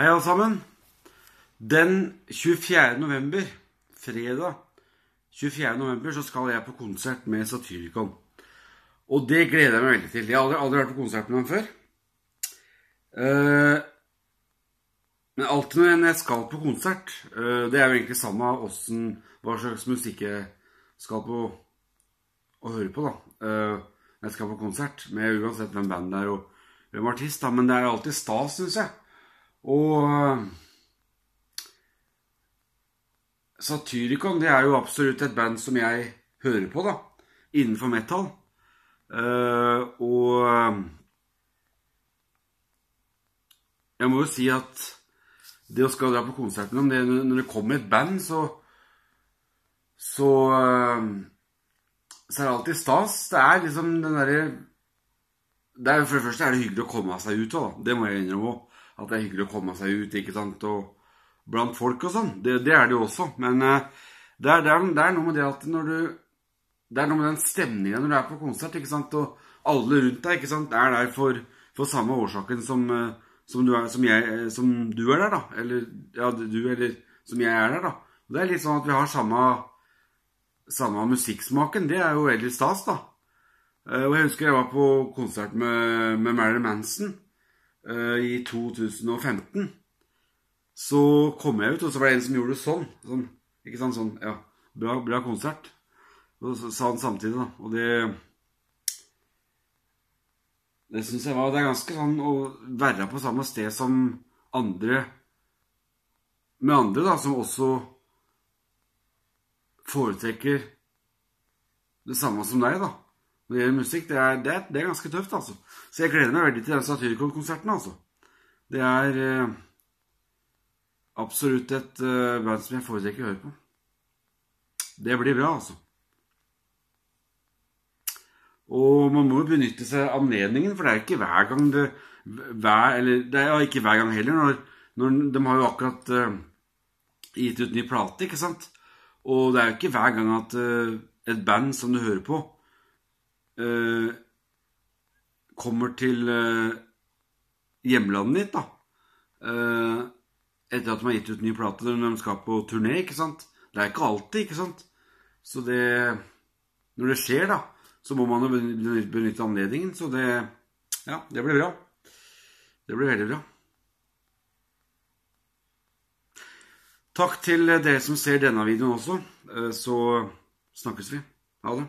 Hei, alle sammen. Den 24. november, fredag 24. november, så skal jeg på konsert med Satyricon. Og det gleder jeg meg veldig til. Jeg har aldri, aldri vært på konsert med dem før. Uh, men alltid når jeg skal på konsert uh, Det er jo egentlig samme åssen hva slags musikk jeg skal på å høre på, da. Uh, jeg skal på konsert. Med uansett hvem band det er og hvem artist, da. Men det er alltid stas, syns jeg. Og uh, Satyricon det er jo absolutt et band som jeg hører på, da. Innenfor metal. Uh, og uh, jeg må jo si at det å skal dra på konsert med dem Når det kommer et band, så Så Så er det alltid stas. Det er liksom den derre For det første er det hyggelig å komme seg ut òg, Det må jeg innrømme òg at det er hyggelig å komme seg ut ikke sant, og blant folk og sånn. Det, det, er det jo også. Men uh, det, er, det, er, det, er, noe med det at når du Det er noe med den stemninga når du er på konsert, ikke sant, og alle rundt deg ikke sant, er der for, for samme årsaken som, uh, som, du er, som, jeg, som, du er, der, da. Eller ja, du, eller som jeg er der, da. Og det er litt sånn at vi har samme, samme musikksmaken. Det er jo veldig stas, da. Og jeg husker jeg var på konsert med, med Marilyn Manson. Eh, i 2015, så kom jeg ut, og så var det en som gjorde det sånn. sånn ikke sant, sånn, ja, bra, bra konsert. Og så sa han samtidig, da. Og det Det syns jeg var Det er ganske sånn å være på samme sted som andre Med andre, da, som også foretrekker det samme som deg, da når det gjelder musikk. Det er, det, det er, ganske tøft, altså. Så jeg gleder meg veldig til den Satyricon-konserten, altså. Det er eh, absolutt et eh, band som jeg foretrekker å høre på. Det blir bra, altså. Og man må jo benytte seg av anledningen, for det er ikke hver gang det hver, Eller det er ikke hver gang heller. Når, når de har jo akkurat eh, gitt ut ny plate, ikke sant? Og det er jo ikke hver gang at uh, et band som du hører på, eh, kommer til eh, hjemlandet ditt, da eh, Etter at de har gitt ut ny plate når de skal på turné, ikke sant? Det er ikke alltid, ikke sant? Så det Når det skjer, da, så må man jo benytte anledningen. Så det Ja, det blir bra. Det blir veldig bra. Takk til dere som ser denne videoen også. Eh, så snakkes vi. Ha det.